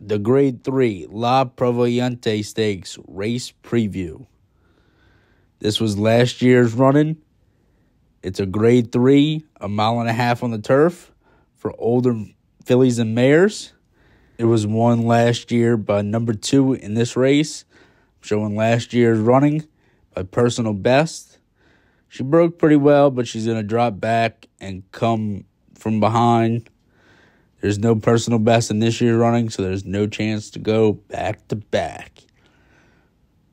the Grade 3 La Prevoyante Stakes race preview. This was last year's running. It's a Grade 3, a mile and a half on the turf for older fillies and mares. It was won last year by number two in this race, showing last year's running by personal best. She broke pretty well, but she's going to drop back and come from behind there's no personal best in this year's running, so there's no chance to go back to back.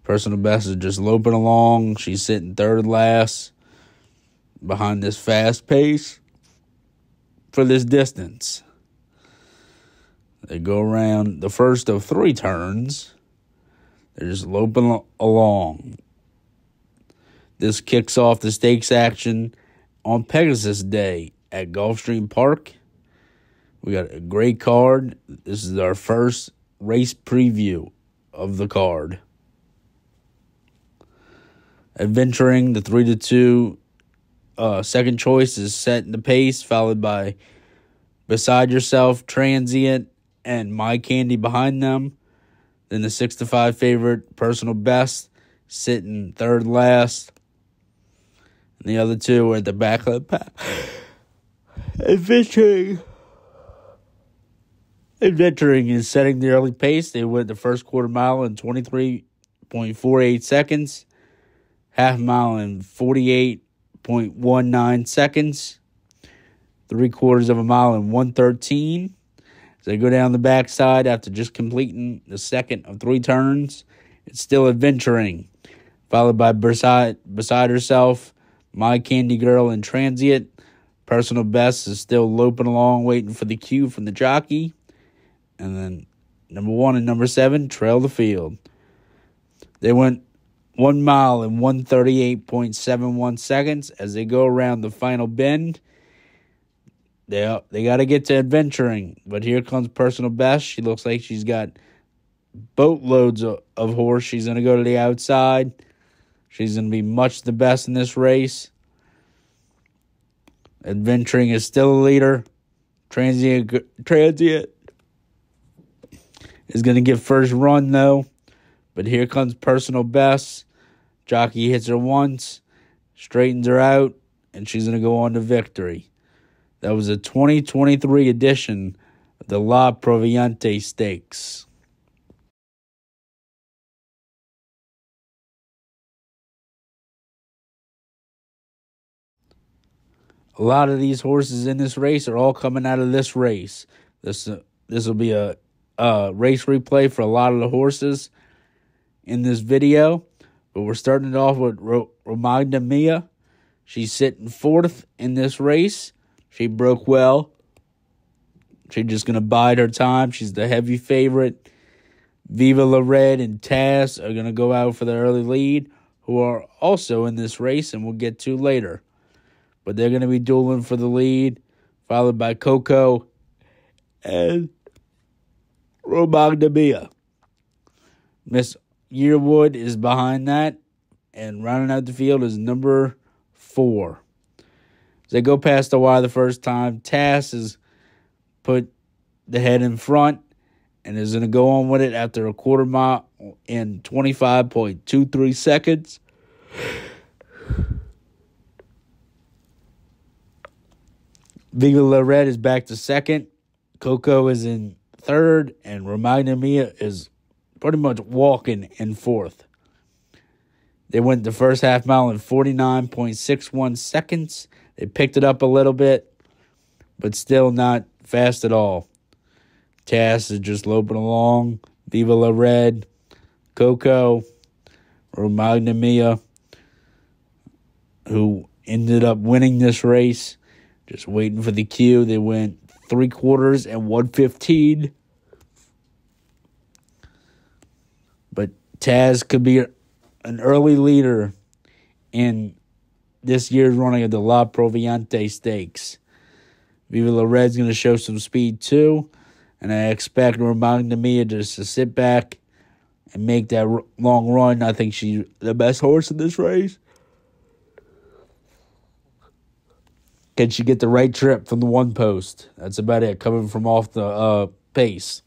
Personal best is just loping along. She's sitting third last behind this fast pace for this distance. They go around the first of three turns. They're just loping along. This kicks off the stakes action on Pegasus Day at Gulfstream Park. We got a great card. This is our first race preview of the card. Adventuring the three to two uh, second choice is setting the pace, followed by Beside Yourself, Transient, and My Candy behind them. Then the six to five favorite, Personal Best, sitting third last. And the other two are at the back of the pack. Adventuring. Adventuring is setting the early pace. They went the first quarter mile in 23.48 seconds, half mile in 48.19 seconds, three quarters of a mile in 113. As they go down the backside after just completing the second of three turns, it's still adventuring, followed by Beside, beside Herself, My Candy Girl, and Transient. Personal best is still loping along, waiting for the cue from the jockey. And then number one and number seven trail the field. They went one mile in 138.71 seconds as they go around the final bend. They, they got to get to adventuring, but here comes personal best. She looks like she's got boatloads of, of horse. She's going to go to the outside. She's going to be much the best in this race. Adventuring is still a leader. Transient, transient is going to get first run, though. But here comes personal best. Jockey hits her once, straightens her out, and she's going to go on to victory. That was a 2023 edition of the La Prevoyante Stakes. A lot of these horses in this race are all coming out of this race. This uh, this will be a uh, race replay for a lot of the horses in this video. But we're starting it off with Ro- Romagna Mia. She's sitting fourth in this race. She broke well. She's just going to bide her time. She's the heavy favorite. Viva La Red and Taz are going to go out for the early lead, who are also in this race and we'll get to later. But they're going to be dueling for the lead, followed by Coco and Romagna Miss Yearwood is behind that, and rounding out the field is number four. As they go past the wire the first time, Tass has put the head in front and is going to go on with it after a quarter mile in 25.23 seconds. La Red is back to second. Coco is in third, and Romagna Mia is pretty much walking in fourth. They went the first half mile in 49.61 seconds. They picked it up a little bit, but still not fast at all. Tass is just loping along. Viva La Red, Coco, Romagna Mia, who ended up winning this race. Just waiting for the cue. They went three quarters and 115. But Taz could be an early leader in this year's running of the La Prevoyante Stakes. Viva La Red's going to show some speed too, and I expect Romagna Mia just to sit back and make that long run. I think she's the best horse in this race. Can she get the right trip from the one post? That's about it. Coming from off the uh, pace.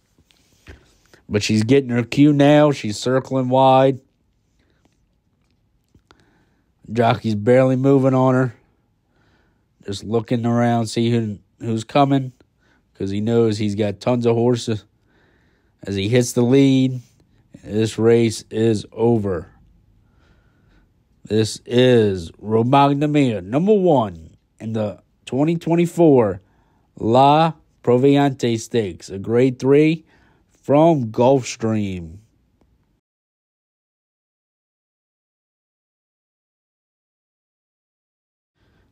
But she's getting her cue now. She's circling wide. Jockey's barely moving on her. Just looking around, see who who's coming. Because he knows he's got tons of horses. As he hits the lead, this race is over. This is Romagna Mia, number one in the 2024 La Prevoyante Stakes, a grade three from Gulfstream.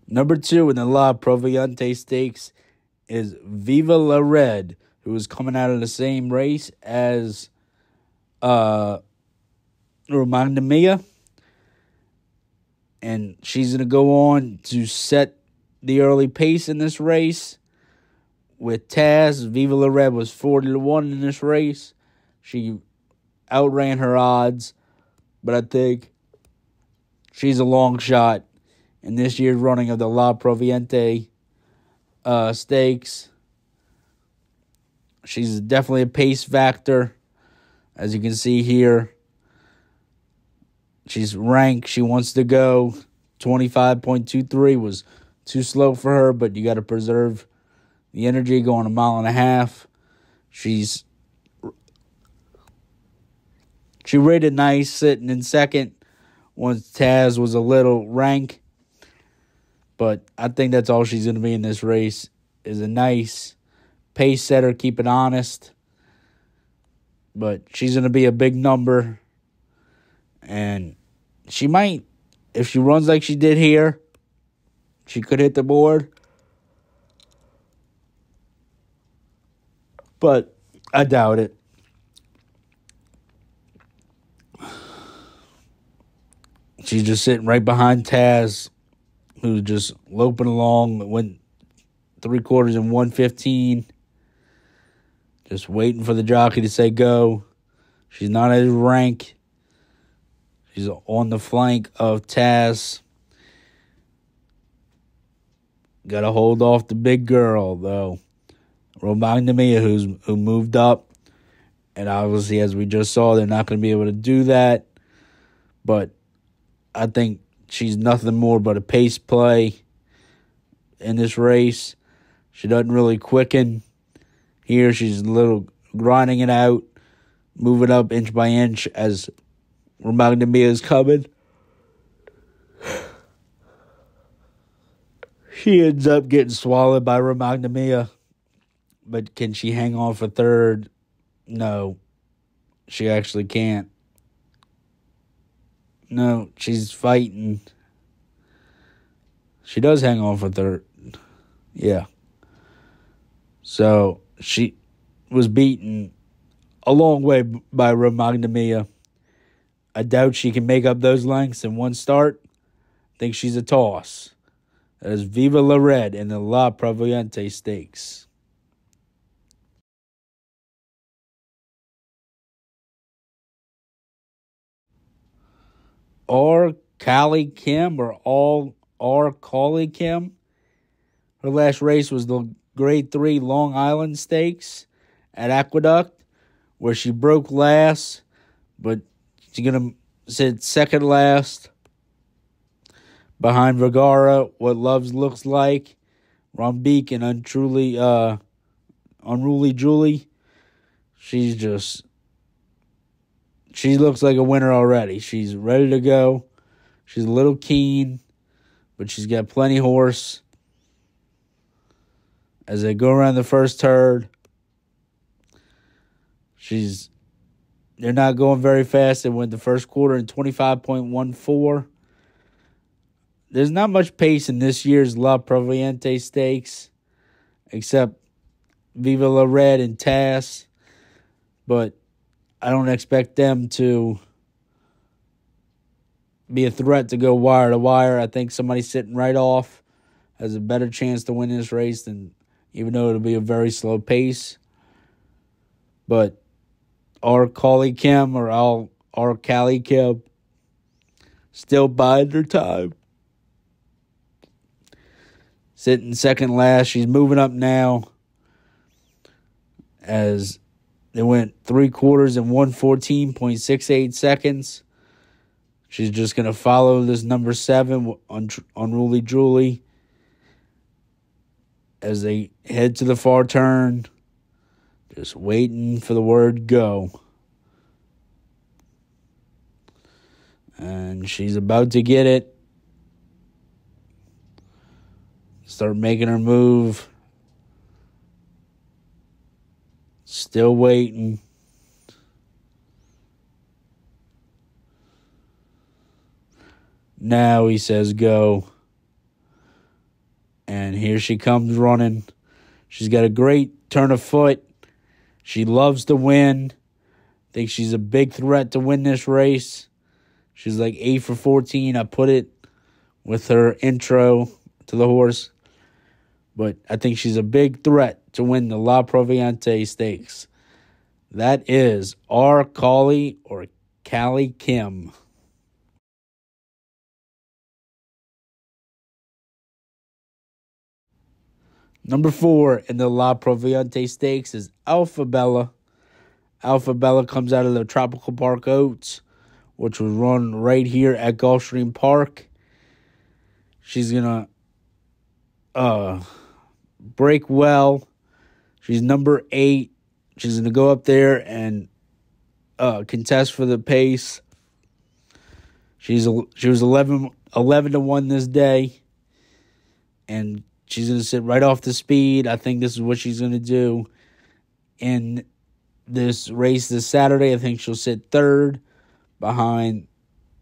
Number two in the La Prevoyante Stakes is Viva la Red, who is coming out of the same race as uh, Romagna Mia and she's going to go on to set the early pace in this race. With Taz, Viva La Red was 40 to 1 in this race. She outran her odds, but I think she's a long shot in this year's running of the La Prevoyante uh, stakes. She's definitely a pace factor, as you can see here. She's ranked. She wants to go. 25.23 was too slow for her, but you got to preserve the energy going a mile and a half. She's she rated nice sitting in second once Taz was a little rank. But I think that's all she's going to be in this race is a nice pace setter, keep it honest. But she's going to be a big number and she might, if she runs like she did here, she could hit the board. But I doubt it. She's just sitting right behind Taz, who's just loping along, went three quarters in 115. Just waiting for the jockey to say go. She's not at his rank. She's on the flank of Taz. Got to hold off the big girl though. Romagna Mia, who's who moved up, and obviously, as we just saw, they're not going to be able to do that. But I think she's nothing more but a pace play in this race. She doesn't really quicken. Here, she's a little grinding it out, moving up inch by inch as Romagna Mia is coming. She ends up getting swallowed by Romagna Mia. But can she hang on for third? No. She actually can't. No, she's fighting. She does hang on for third. Yeah. So she was beaten a long way by Romagna Mia. I doubt she can make up those lengths in one start. think she's a toss. Is Viva La Red in the La Prevoyante Stakes. Or Callie Kim or all or Callie Kim. Her last race was the Grade 3 Long Island Stakes at Aqueduct, where she broke last, but She's gonna sit second last behind Vergara. What loves looks like. Rombeek and untruly, uh, unruly Julie. She's just. She looks like a winner already. She's ready to go. She's a little keen, but she's got plenty horse. As they go around the first turn, she's they're not going very fast. They went the first quarter in 25.14. There's not much pace in this year's La Prevoyante Stakes, except Viva La Red and Tass. But I don't expect them to be a threat to go wire to wire. I think somebody sitting right off has a better chance to win this race than even though it'll be a very slow pace. But our Callie Kim or our, or Callie Kim still biding their time. Sitting second last. She's moving up now as They went three quarters in 114.68 seconds. She's just going to follow this number seven, Unruly Julie, as they head to the far turn. Just waiting for the word go. And she's about to get it. Start making her move. Still waiting. Now he says go. And here she comes running. She's got a great turn of foot. She loves to win. Think she's a big threat to win this race. She's like 8 for 14. I put it with her intro to the horse. But I think she's a big threat to win the La Prevoyante Stakes. That is R. Colley or Callie Kim. Number four in the La Prevoyante Stakes is Alpha Bella. Alpha Bella comes out of the Tropical Park Oaks, which was run right here at Gulfstream Park. She's gonna uh break well. She's number eight. She's gonna go up there and uh contest for the pace. She's she was 11, 11 to one this day, and She's going to sit right off the speed. I think this is what she's going to do in this race this Saturday. I think she'll sit third behind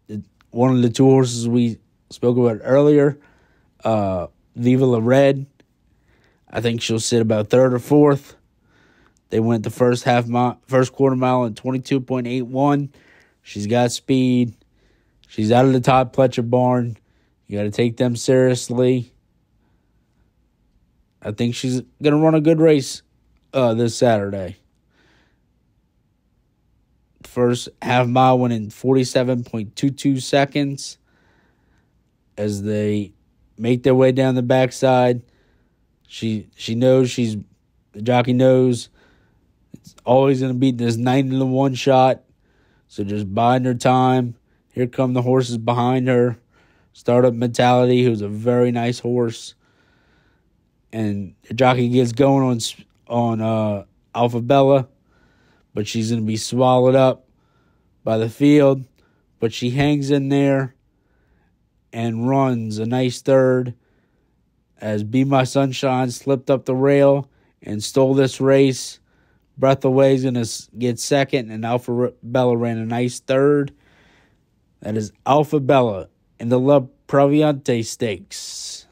the, one of the two horses we spoke about earlier, uh, Viva La Red. I think she'll sit about third or fourth. They went the first half mile, first quarter mile in twenty two point eight one. She's got speed. She's out of the Todd Pletcher barn. You got to take them seriously. I think she's going to run a good race uh, this Saturday. First half mile went in 47.22 seconds as they make their way down the backside. She she knows she's the jockey knows it's always to be this 90 to 1 shot. So just biding her time. Here come the horses behind her. Startup Mentality, who's a very nice horse and the jockey gets going on on uh, Alpha Bella, but she's gonna be swallowed up by the field. But she hangs in there and runs a nice third as Be My Sunshine slipped up the rail and stole this race. Breath Away is going to get second, and Alpha Bella ran a nice third. That is Alpha Bella in the La Prevoyante Stakes.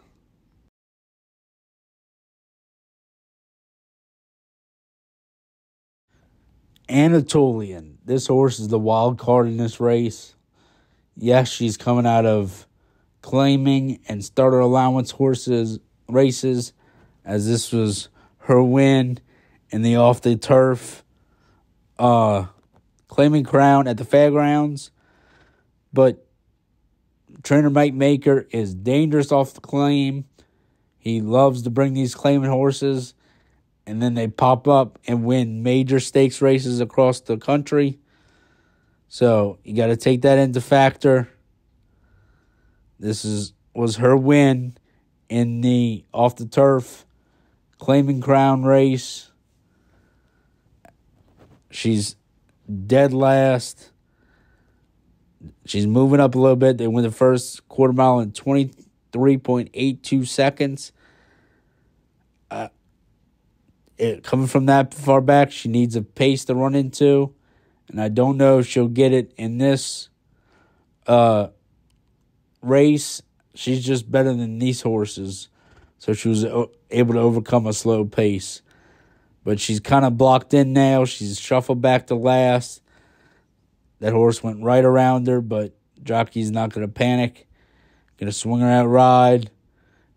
Anatolian. This horse is the wild card in this race. Yes, she's coming out of claiming and starter allowance horses races, as this was her win in the off the turf uh claiming crown at the fairgrounds. But trainer Mike Maker is dangerous off the claim. He loves to bring these claiming horses and then they pop up and win major stakes races across the country. So you got to take that into factor. This is was her win in the off the turf claiming crown race. She's dead last. She's moving up a little bit. They win the first quarter mile in 23.82 seconds. Uh, it, coming from that far back, she needs a pace to run into, and I don't know if she'll get it in this uh, race. She's just better than these horses, so she was uh, able to overcome a slow pace. But she's kind of blocked in now. She's shuffled back to last. That horse went right around her, but jockey's not going to panic. Going to swing her out ride.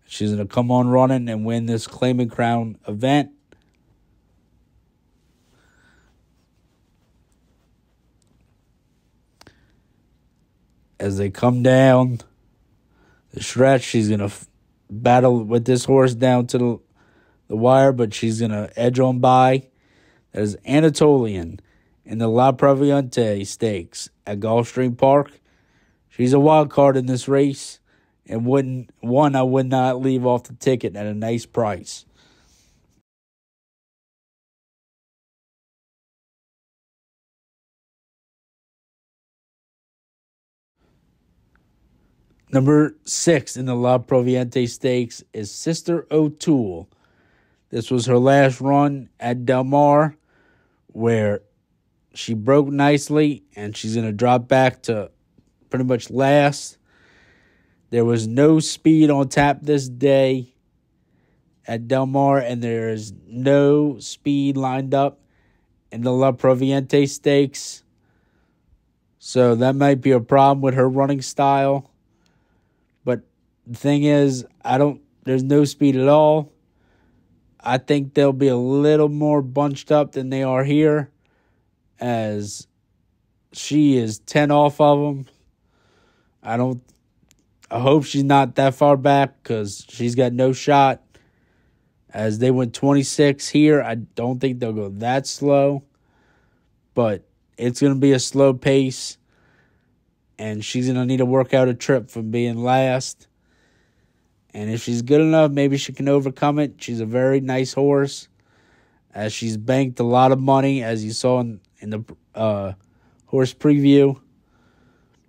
She's going to come on running and win this claiming crown event. as they come down the stretch. She's to f- battle with this horse down to the, the wire, but she's to edge on by. That is Anatolian in the La Prevoyante Stakes at Gulfstream Park. She's a wild card in this race, and wouldn't one I would not leave off the ticket at a nice price. Number six in the La Prevoyante Stakes is Sister O'Toole. This was her last run at Del Mar, where she broke nicely, and she's going to drop back to pretty much last. There was no speed on tap this day at Del Mar, and there is no speed lined up in the La Prevoyante Stakes. So that might be a problem with her running style. The thing is, I don't. There's no speed at all. I think they'll be a little more bunched up than they are here, as she is ten off of them. I don't. I hope she's not that far back because she's got no shot. As they went 26 here, I don't think they'll go that slow, but it's going to be a slow pace, and she's going to need to work out a trip from being last. And if she's good enough, maybe she can overcome it. She's a very nice horse, as she's banked a lot of money, as you saw in, in the uh, horse preview.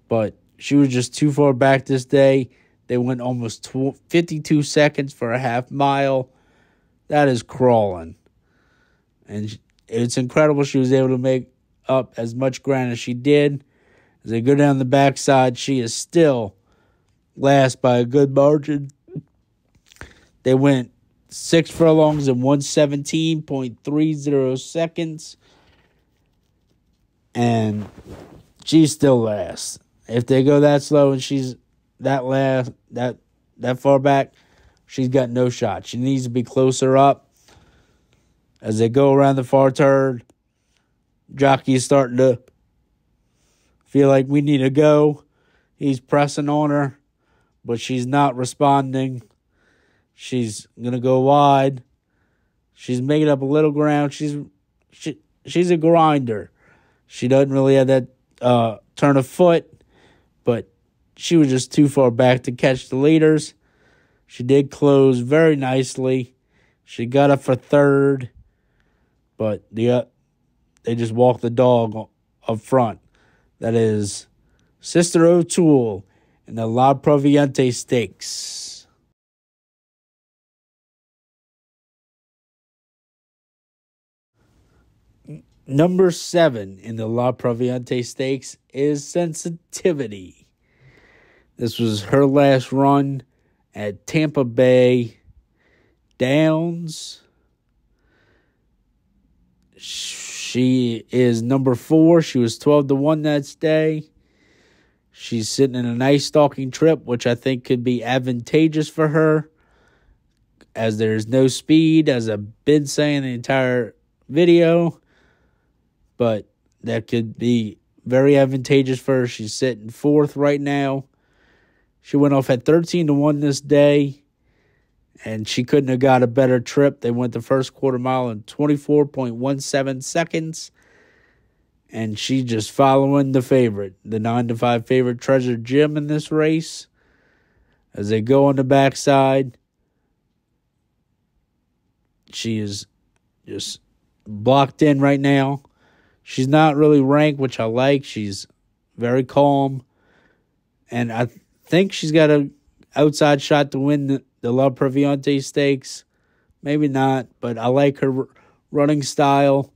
But she was just too far back this day. They went almost 52 seconds for a half mile. That is crawling. And it's incredible she was able to make up as much ground as she did. As they go down the backside, she is still last by a good margin. They went six furlongs in 117.30 seconds. And she's still last. If they go that slow and she's that last that that far back, she's got no shot. She needs to be closer up. As they go around the far turn, jockey is starting to feel like we need to go. He's pressing on her, but she's not responding. She's gonna go wide. She's making up a little ground. She's she she's a grinder. She doesn't really have that uh, turn of foot, but she was just too far back to catch the leaders. She did close very nicely. She got up for third, but the uh, they just walked the dog up front. That is Sister O'Toole in the La Prevoyante Stakes. Number seven in the La Prevoyante Stakes is Sensitivity. This was her last run at Tampa Bay Downs. She is number four. She was 12 to 1 that day. She's sitting in a nice stalking trip, which I think could be advantageous for her, as there's no speed, as I've been saying the entire video but that could be very advantageous for her. She's sitting fourth right now. She went off at 13 to 1 this day, and she couldn't have got a better trip. They went the first quarter mile in 24.17 seconds, and she just following the favorite, the 9 to 5 favorite Treasure Gem in this race. As they go on the backside, she is just blocked in right now. She's not really ranked, which I like. She's very calm, and I think she's got a outside shot to win the, the La Prevoyante Stakes. Maybe not, but I like her running style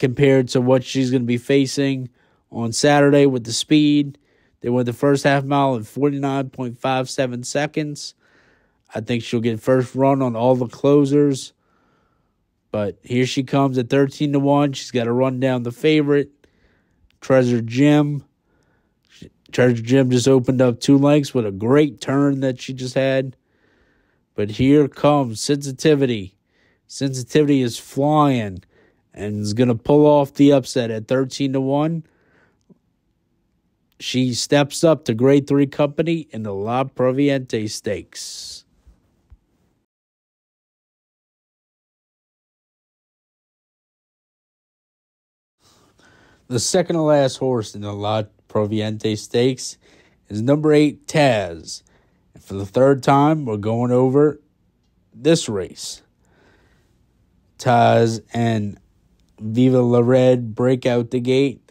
compared to what she's going to be facing on Saturday with the speed. They went the first half mile in 49.57 seconds. I think she'll get first run on all the closers. But here she comes at 13 to 1. She's got to run down the favorite, Treasure Gem. Treasure Gem just opened up two lengths with a great turn that she just had. But here comes Sensitivity. Sensitivity is flying and is going to pull off the upset at 13 to 1. She steps up to grade 3 company in the La Prevoyante Stakes. The second to last horse in the La Prevoyante Stakes is number eight, Taz. And for the third time, we're going over this race. Taz and Viva La Red break out the gate.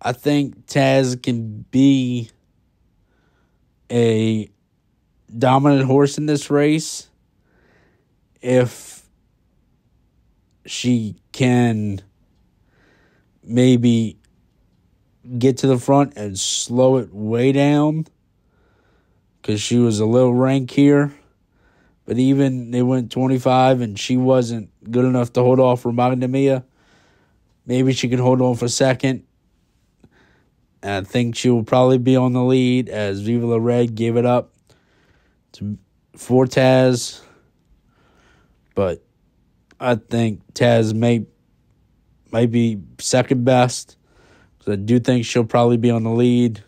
I think Taz can be a dominant horse in this race if she can maybe get to the front and slow it way down because she was a little rank here. But even they went 25 and she wasn't good enough to hold off Romagna Mia. Maybe she can hold on for second. And I think she will probably be on the lead as Viva La Red gave it up to for Taz. But I think Taz may might be second best. So I do think she'll probably be on the lead.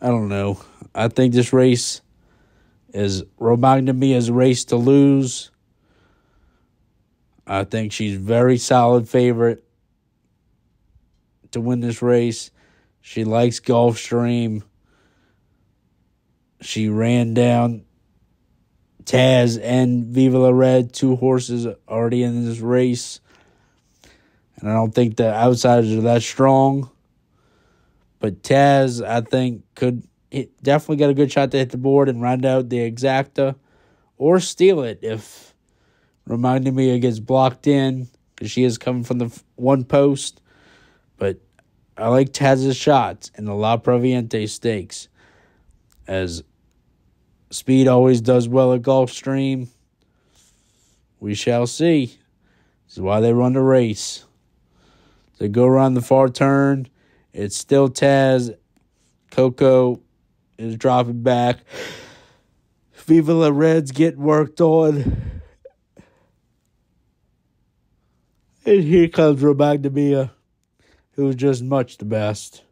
I don't know. I think this race is reminding Romagna Mia's race to lose. I think she's very solid favorite to win this race. She likes Gulfstream. She ran down Taz and Viva La Red, two horses already in this race. And I don't think the outsiders are that strong. But Taz, I think, could hit, definitely get a good shot to hit the board and round out the exacta or steal it if reminding me it gets blocked in because she is coming from the one post. But I like Taz's shots in the La Prevoyante Stakes as speed always does well at Gulfstream. We shall see. This is why they run the race. They go around the far turn. It's still Taz. Coco is dropping back. Viva La Red's getting worked on. And here comes Romagna Mia, who's just much the best.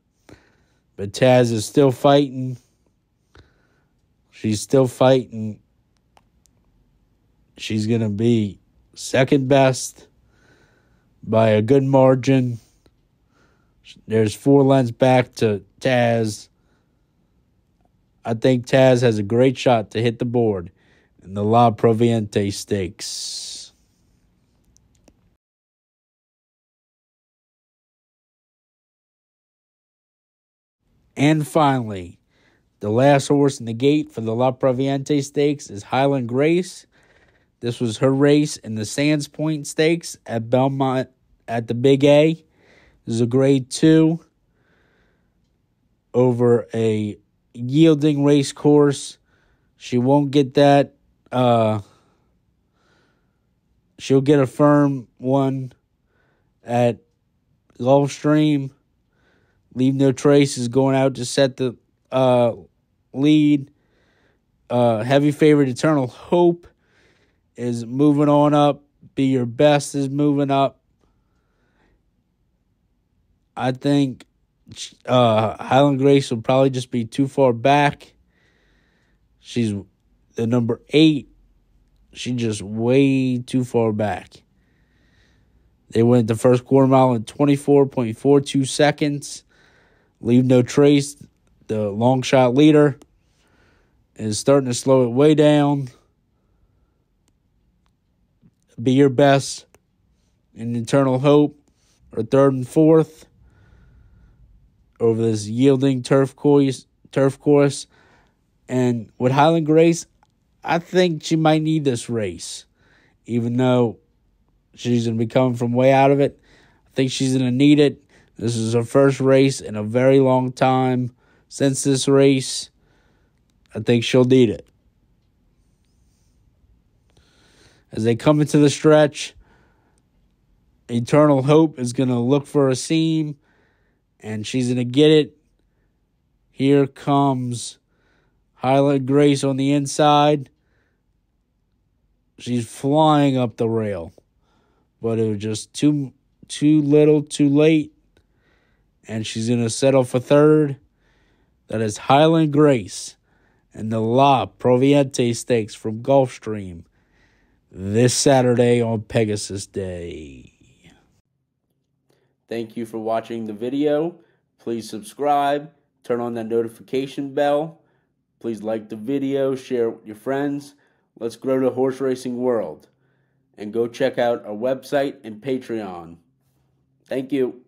But Taz is still fighting. She's still fighting. She's going to be second best by a good margin. There's four lengths back to Taz. I think Taz has a great shot to hit the board in the La Prevoyante Stakes. And finally, the last horse in the gate for the La Prevoyante Stakes is Highland Grace. This was her race in the Sands Point Stakes at Belmont at the Big A. This is a grade two over a yielding race course. She won't get that. Uh, she'll get a firm one at Gulfstream. Leave no trace is going out to set the uh, lead. Uh, heavy favorite Eternal Hope is moving on up. Be Your Best is moving up. I think uh, Highland Grace will probably just be too far back. She's the number eight. She's just way too far back. They went the first quarter mile in 24.42 seconds. Leave no trace. The long shot leader is starting to slow it way down. Be your best in eternal hope or third and fourth over this yielding turf course. Turf course, and with Highland Grace, I think she might need this race, even though she's gonna be coming from way out of it. I think she's gonna need it. This is her first race in a very long time since this race. I think she'll need it. As they come into the stretch, Eternal Hope is going to look for a seam and she's going to get it. Here comes Highland Grace on the inside. She's flying up the rail, but it was just too too little, too late, and she's going to settle for third. That is Highland Grace and the La Prevoyante Stakes from Gulfstream this Saturday on Pegasus Day. Thank you for watching the video. Please subscribe, turn on that notification bell. Please like the video, share it with your friends. Let's grow the horse racing world. And go check out our website and Patreon. Thank you.